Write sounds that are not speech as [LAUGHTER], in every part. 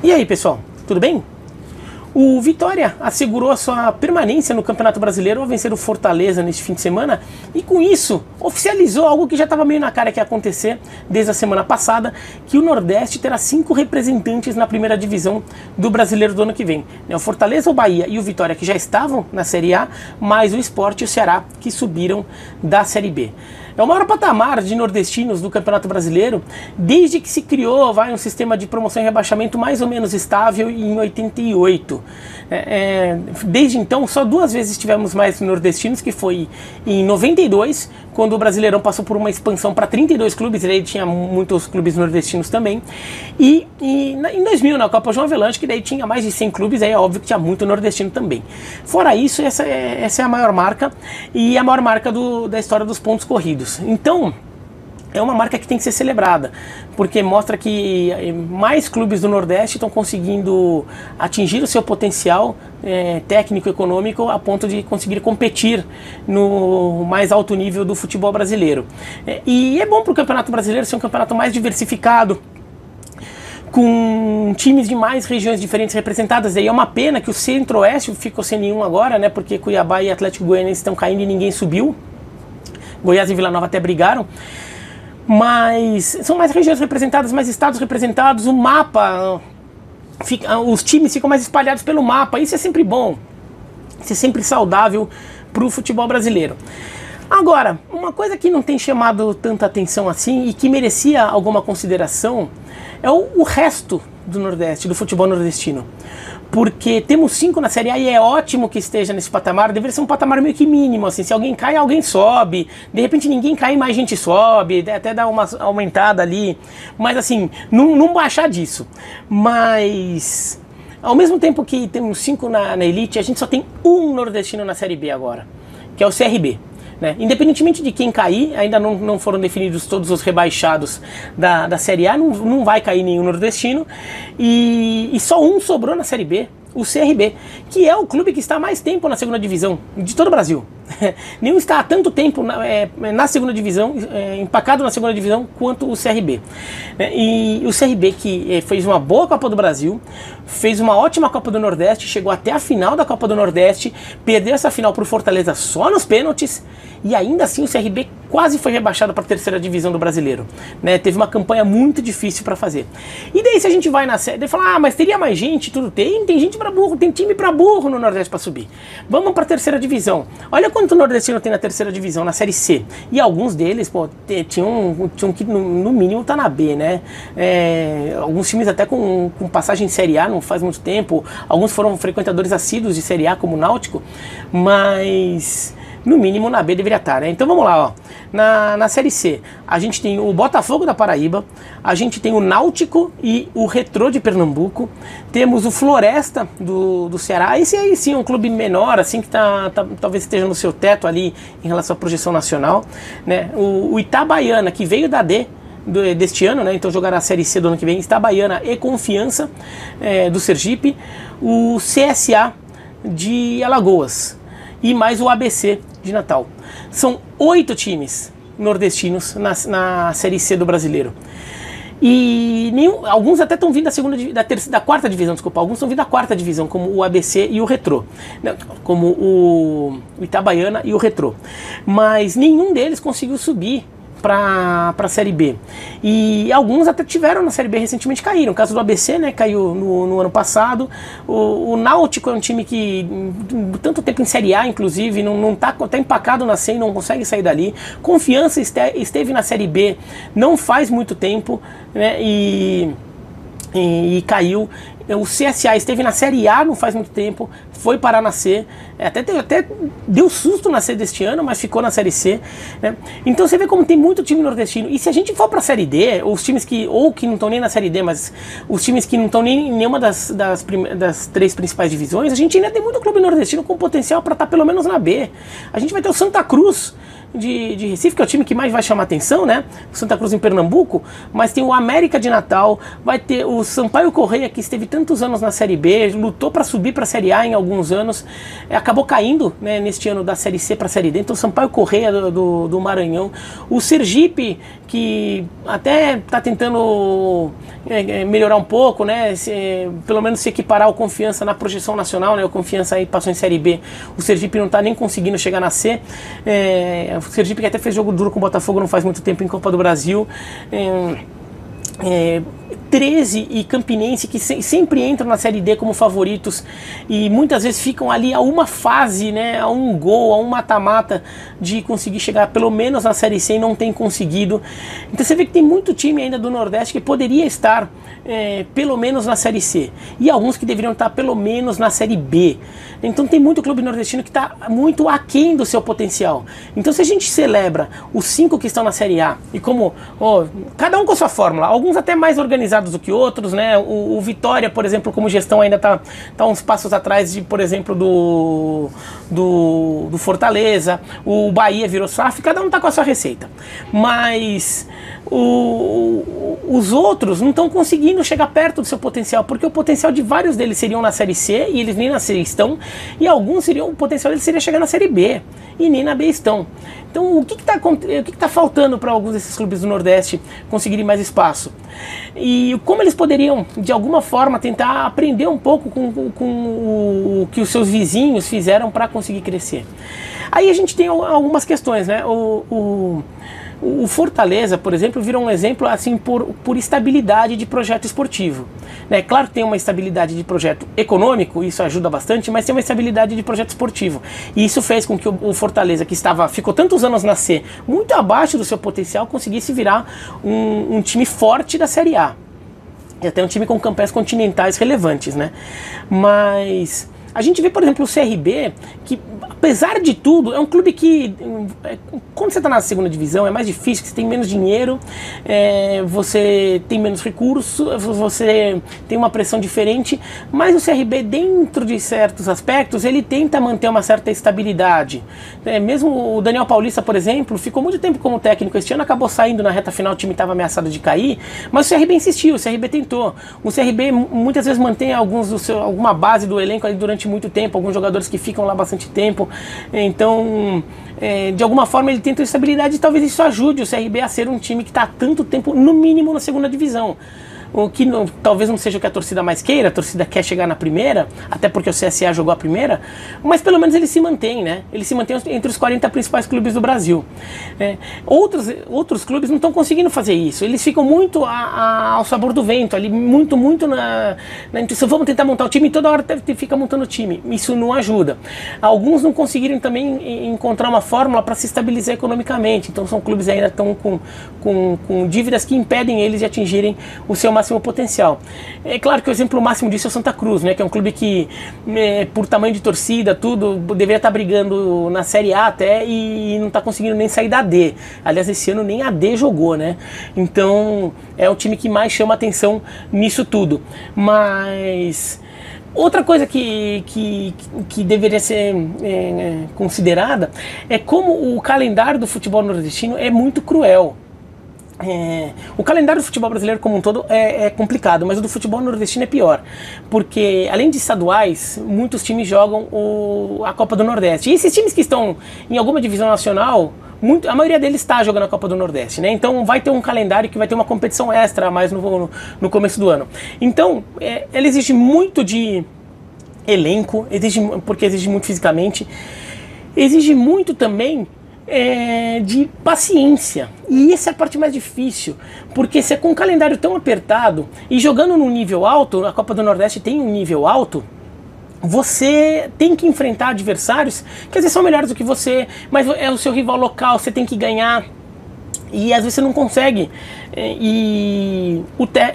E aí, pessoal, tudo bem? O Vitória assegurou a sua permanência no Campeonato Brasileiro ao vencer o Fortaleza neste fim de semana e com isso oficializou algo que já estava meio na cara que ia acontecer desde a semana passada, que o Nordeste terá cinco representantes na primeira divisão do Brasileiro do ano que vem. Né, o Fortaleza, o Bahia e o Vitória que já estavam na Série A, mais o Esporte e o Ceará que subiram da Série B. É o maior patamar de nordestinos do Campeonato Brasileiro desde que se criou vai, um sistema de promoção e rebaixamento mais ou menos estável em 88. É, é, desde então, só duas vezes tivemos mais nordestinos, que foi em 92, quando o Brasileirão passou por uma expansão para 32 clubes, e aí tinha muitos clubes nordestinos também. E, e na, em 2000, na Copa João Avelanche, que daí tinha mais de 100 clubes, aí é óbvio que tinha muito nordestino também. Fora isso, essa é, essa é a maior marca e a maior marca do, da história dos pontos corridos. Então, é uma marca que tem que ser celebrada, porque mostra que eh, mais clubes do Nordeste estão conseguindo atingir o seu potencial é, técnico econômico a ponto de conseguir competir no mais alto nível do futebol brasileiro. É, e é bom para o Campeonato Brasileiro ser um campeonato mais diversificado, com times de mais regiões diferentes representadas. E é uma pena que o Centro-Oeste ficou sem nenhum agora, né? Porque Cuiabá e Atlético Goianiense estão caindo e ninguém subiu. Goiás e Vila Nova até brigaram mas são mais regiões representadas, mais estados representados, o mapa, fica, os times ficam mais espalhados pelo mapa, isso é sempre bom, isso é sempre saudável para o futebol brasileiro. Agora, uma coisa que não tem chamado tanta atenção assim e que merecia alguma consideração é o, o resto do Nordeste, do futebol nordestino porque temos cinco na Série A e é ótimo que esteja nesse patamar. Deveria ser um patamar meio que mínimo, assim. Se alguém cai, alguém sobe. De repente ninguém cai, mais gente sobe. Até dá uma aumentada ali. Mas assim, não, não baixar disso. Mas ao mesmo tempo que temos cinco na, na Elite, a gente só tem um nordestino na Série B agora, que é o CRB. Né? Independentemente de quem cair, ainda não, não foram definidos todos os rebaixados da, da Série A, não, não vai cair nenhum nordestino. E, e só um sobrou na Série B, o CRB, que é o clube que está mais tempo na segunda divisão de todo o Brasil. [LAUGHS] Nenhum está há tanto tempo na, é, na segunda divisão, é, empacado na segunda divisão, quanto o CRB. É, e o CRB que é, fez uma boa Copa do Brasil, fez uma ótima Copa do Nordeste, chegou até a final da Copa do Nordeste, perdeu essa final para o Fortaleza só nos pênaltis e ainda assim o CRB quase foi rebaixado para a terceira divisão do brasileiro. Né? Teve uma campanha muito difícil para fazer. E daí, se a gente vai na série e fala, ah, mas teria mais gente, tudo tem, tem gente para burro, tem time para burro no Nordeste para subir. Vamos para a terceira divisão. Olha quanto nordestino tem na terceira divisão, na série C. E alguns deles, pô, tinham, tinham que no, no mínimo tá na B, né? É, alguns times até com, com passagem em série A não faz muito tempo. Alguns foram frequentadores assíduos de série A, como o Náutico, mas no mínimo na B deveria estar, né? Então vamos lá, ó. Na, na Série C, a gente tem o Botafogo da Paraíba, a gente tem o Náutico e o Retrô de Pernambuco, temos o Floresta do, do Ceará, esse aí sim é um clube menor, assim, que tá, tá talvez esteja no seu teto ali em relação à projeção nacional, né? O, o Itabaiana, que veio da D, deste ano, né? Então jogará a Série C do ano que vem, Itabaiana e Confiança é, do Sergipe, o CSA de Alagoas, e mais o ABC de Natal. São oito times nordestinos na, na Série C do Brasileiro. E nenhum, alguns até estão vindo da segunda da, terceira, da quarta divisão, desculpa, alguns estão vindo da quarta divisão, como o ABC e o Retrô, como o, o Itabaiana e o Retrô. Mas nenhum deles conseguiu subir para a Série B. E alguns até tiveram na Série B recentemente caíram. O caso do ABC, né, caiu no, no ano passado. O, o, Náutico é um time que tanto tempo em Série A, inclusive, não, não tá, tá empacado na C não consegue sair dali. Confiança este, esteve na Série B não faz muito tempo, né, e, e, e caiu. O CSA esteve na Série A não faz muito tempo, foi parar na C, é, até, até deu susto na C deste ano, mas ficou na Série C. Né? Então você vê como tem muito time nordestino. E se a gente for para a Série D, os times que, ou que não estão nem na Série D, mas os times que não estão nem em nenhuma das, das, das, três principais divisões, a gente ainda tem muito clube nordestino com potencial para estar tá pelo menos na B. A gente vai ter o Santa Cruz de, de Recife, que é o time que mais vai chamar atenção, né? Santa Cruz em Pernambuco, mas tem o América de Natal, vai ter o Sampaio Correia, que esteve tantos anos na Série B, lutou para subir para a Série A em alguns anos, é, acabou caindo né, neste ano da Série C para a Série D. Então, Sampaio Correia do, do, do Maranhão, o Sergipe, que até está tentando é, é, melhorar um pouco, né, se, pelo menos se equiparar ao Confiança na projeção nacional, né, o Confiança aí passou em Série B, o Sergipe não está nem conseguindo chegar na C. É, o Sergipe que até fez jogo duro com o Botafogo não faz muito tempo em Copa do Brasil. É, é, 13 e Campinense, que se, sempre entram na Série D como favoritos e muitas vezes ficam ali a uma fase, né, a um gol, a um mata-mata de conseguir chegar pelo menos na Série C e não tem conseguido. Então você vê que tem muito time ainda do Nordeste que poderia estar é, pelo menos na Série C e alguns que deveriam estar pelo menos na Série B. Então tem muito clube nordestino que está muito aquém do seu potencial. Então se a gente celebra os cinco que estão na Série A e como ó, cada um com a sua fórmula, alguns até mais organizados do que outros, né? O, o Vitória, por exemplo, como gestão ainda está tá uns passos atrás de, por exemplo, do, do, do Fortaleza. O Bahia virou SAF, cada um está com a sua receita. Mas o, os outros não estão conseguindo chegar perto do seu potencial, porque o potencial de vários deles seriam na Série C e eles nem na C estão, e alguns seriam, o potencial deles seria chegar na Série B e nem na B estão. Então, o que está que que tá faltando para alguns desses clubes do Nordeste conseguirem mais espaço? E como eles poderiam, de alguma forma, tentar aprender um pouco com, com, com o que os seus vizinhos fizeram para conseguir crescer? Aí a gente tem algumas questões, né? o, o o Fortaleza, por exemplo, virou um exemplo assim por, por estabilidade de projeto esportivo. Né? Claro que tem uma estabilidade de projeto econômico, isso ajuda bastante, mas tem uma estabilidade de projeto esportivo. E isso fez com que o, o Fortaleza, que estava ficou tantos anos na C, muito abaixo do seu potencial, conseguisse virar um, um time forte da Série A. E até um time com campanhas continentais relevantes, né? Mas a gente vê, por exemplo, o CRB, que apesar de tudo, é um clube que, é, quando você está na segunda divisão, é mais difícil, você tem menos dinheiro, é, você tem menos recursos, você tem uma pressão diferente, mas o CRB, dentro de certos aspectos, ele tenta manter uma certa estabilidade. É, mesmo o Daniel Paulista, por exemplo, ficou muito tempo como técnico este ano, acabou saindo na reta final, o time estava ameaçado de cair, mas o CRB insistiu, o CRB tentou. O CRB muitas vezes mantém alguns do seu, alguma base do elenco ali durante muito tempo, alguns jogadores que ficam lá bastante tempo. Então, é, de alguma forma, ele tenta estabilidade e talvez isso ajude o CRB a ser um time que está há tanto tempo, no mínimo, na segunda divisão o que não, talvez não seja o que a torcida mais queira, a torcida quer chegar na primeira, até porque o CSA jogou a primeira, mas pelo menos ele se mantém, né? Ele se mantém entre os 40 principais clubes do Brasil. É, outros, outros clubes não estão conseguindo fazer isso, eles ficam muito a, a, ao sabor do vento, ali, muito, muito na, na intuição, vamos tentar montar o time e toda hora fica montando o time. Isso não ajuda. Alguns não conseguiram também encontrar uma fórmula para se estabilizar economicamente, então são clubes ainda estão com, com, com dívidas que impedem eles de atingirem o seu máximo potencial. É claro que o exemplo máximo disso é o Santa Cruz, né, que é um clube que, é, por tamanho de torcida, tudo, deveria estar brigando na Série A até e não está conseguindo nem sair da D. Aliás, esse ano nem a D jogou, né? Então é o time que mais chama atenção nisso tudo. Mas. Outra coisa que, que, que deveria ser é, considerada é como o calendário do futebol nordestino é muito cruel. É, o calendário do futebol brasileiro como um todo é, é, complicado, mas o do futebol nordestino é pior, porque além de estaduais, muitos times jogam o, a Copa do Nordeste. E esses times que estão em alguma divisão nacional, muito, a maioria deles está jogando a Copa do Nordeste, né? Então vai ter um calendário que vai ter uma competição extra mais no, no, no começo do ano. Então, é, ela exige muito de elenco, exige, porque exige muito fisicamente, exige muito também é, de paciência. E essa é a parte mais difícil, porque se é com um calendário tão apertado e jogando num nível alto, a Copa do Nordeste tem um nível alto, você tem que enfrentar adversários que às vezes são melhores do que você, mas é o seu rival local, você tem que ganhar. E às vezes você não consegue. É, e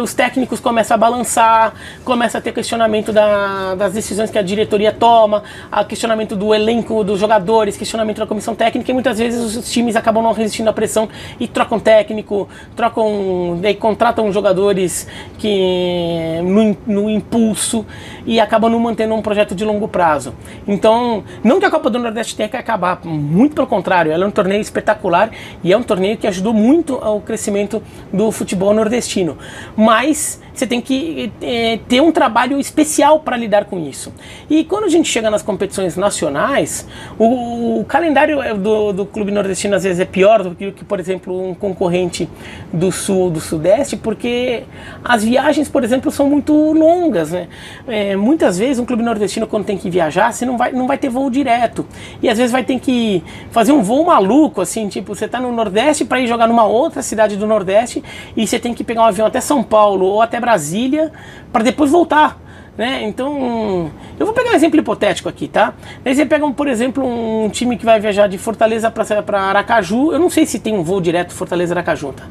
os técnicos começam a balançar, começa a ter questionamento da, das decisões que a diretoria toma, a questionamento do elenco dos jogadores, questionamento da comissão técnica, e muitas vezes os times acabam não resistindo à pressão e trocam técnico, trocam, daí contratam jogadores que no, no impulso e acabam não mantendo um projeto de longo prazo. Então, não que a Copa do Nordeste tenha que acabar, muito pelo contrário, ela é um torneio espetacular e é um torneio que ajudou muito ao crescimento do futebol nordestino. Mas você tem que é, ter um trabalho especial para lidar com isso. E quando a gente chega nas competições nacionais, o, o calendário do, do, clube nordestino às vezes é pior do que, que, por exemplo, um concorrente do sul ou do sudeste, porque as viagens, por exemplo, são muito longas. Né? É, muitas vezes um clube nordestino, quando tem que viajar, você não vai, não vai ter voo direto. E às vezes vai ter que fazer um voo maluco, assim, tipo, você está no Nordeste para ir jogar numa outra cidade do Nordeste e você tem que pegar um avião até São Paulo ou até Brasília para depois voltar. Né? Então, eu vou pegar um exemplo hipotético aqui, tá? Aí você pega, por exemplo, um time que vai viajar de Fortaleza para Aracaju. Eu não sei se tem um voo direto Fortaleza-Aracaju, tá?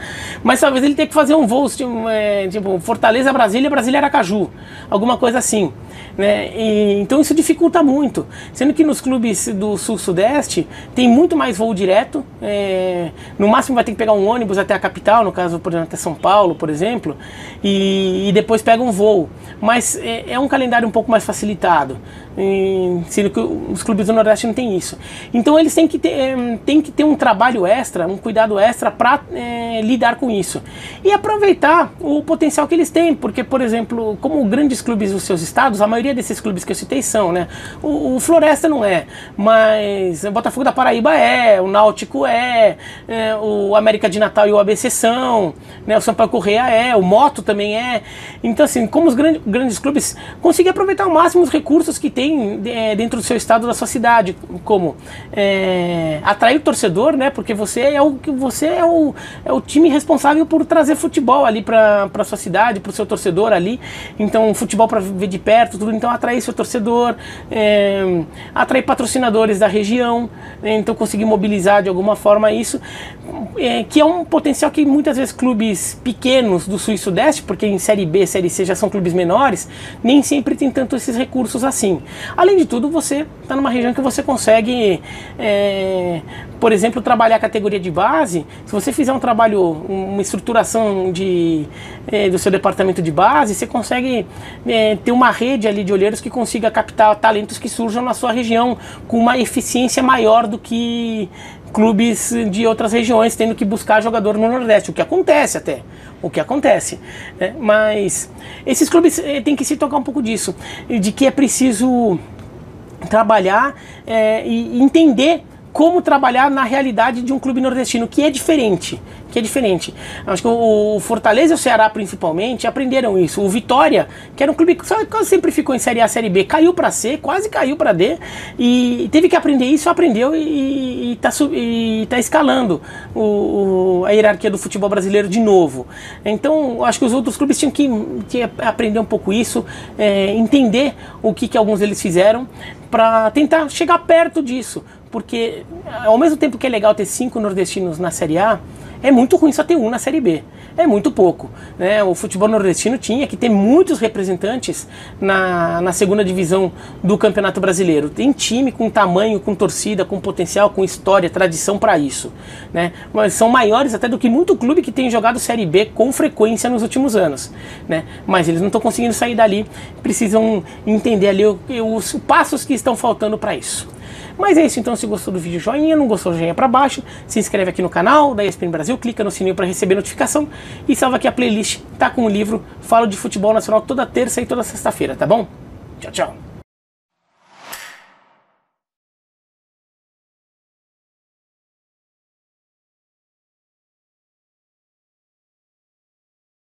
Mas talvez ele tenha que fazer um voo tipo, é, tipo Fortaleza-Brasília, Brasília-Aracaju. Alguma coisa assim. Né? E, então isso dificulta muito. Sendo que nos clubes do sul-sudeste tem muito mais voo direto. É, no máximo vai ter que pegar um ônibus até a capital, no caso, por exemplo, até São Paulo, por exemplo, e, e depois pega um voo. Mas é, é um calendário um pouco mais facilitado sendo que os clubes do Nordeste não tem isso. Então eles têm que ter, eh, têm que ter um trabalho extra, um cuidado extra para é, eh, lidar com isso. E aproveitar o potencial que eles têm, porque, por exemplo, como grandes clubes dos seus estados, a maioria desses clubes que eu citei são, né? O, o Floresta não é, mas o Botafogo da Paraíba é, o Náutico é, é, o América de Natal e o ABC são, né? o Sampaio Correia é, o Moto também é. Então, assim, como os grandes, grandes clubes conseguem aproveitar ao máximo os recursos que tem é, dentro do seu estado, da sua cidade, como é, atrair o torcedor, né? Porque você é o que você é o, é o time responsável por trazer futebol ali para sua cidade, para o seu torcedor ali. Então, futebol para ver de perto, tudo. Então, atrair seu torcedor, é, atrair patrocinadores da região. Né? Então, conseguir mobilizar de alguma forma isso, é, que é um potencial que muitas vezes clubes pequenos do sul e sudeste, porque em série B, série C já são clubes menores, nem sempre tem tanto esses recursos assim. Além de tudo, você está numa região que você consegue, é, por exemplo, trabalhar a categoria de base. Se você fizer um trabalho, uma estruturação de, é, do seu departamento de base, você consegue é, ter uma rede ali de olheiros que consiga captar talentos que surjam na sua região com uma eficiência maior do que clubes de outras regiões tendo que buscar jogador no Nordeste, o que acontece até, o que acontece. Né? Mas esses clubes eh, têm que se tocar um pouco disso, de que é preciso trabalhar é, e entender como trabalhar na realidade de um clube nordestino, que é diferente. Que é diferente. Acho que o Fortaleza e o Ceará, principalmente, aprenderam isso. O Vitória, que era um clube que sempre ficou em Série A, Série B, caiu para C, quase caiu para D, e teve que aprender isso, aprendeu e está tá escalando o, o, a hierarquia do futebol brasileiro de novo. Então, acho que os outros clubes tinham que, que aprender um pouco isso, é, entender o que, que alguns deles fizeram, para tentar chegar perto disso porque ao mesmo tempo que é legal ter cinco nordestinos na Série A, é muito ruim só ter um na Série B. É muito pouco. Né? O futebol nordestino tinha que ter muitos representantes na, na segunda divisão do Campeonato Brasileiro. Tem time com tamanho, com torcida, com potencial, com história, tradição para isso. Né? Mas são maiores até do que muito clube que tem jogado Série B com frequência nos últimos anos. Né? Mas eles não estão conseguindo sair dali, precisam entender ali os passos que estão faltando para isso. Mas é isso, então se gostou do vídeo, joinha, não gostou, joinha para baixo, se inscreve aqui no canal da ESPN Brasil, clica no sininho para receber notificação e salva aqui a playlist, tá com o livro Falo de Futebol Nacional toda terça e toda sexta-feira, tá bom? Tchau, tchau.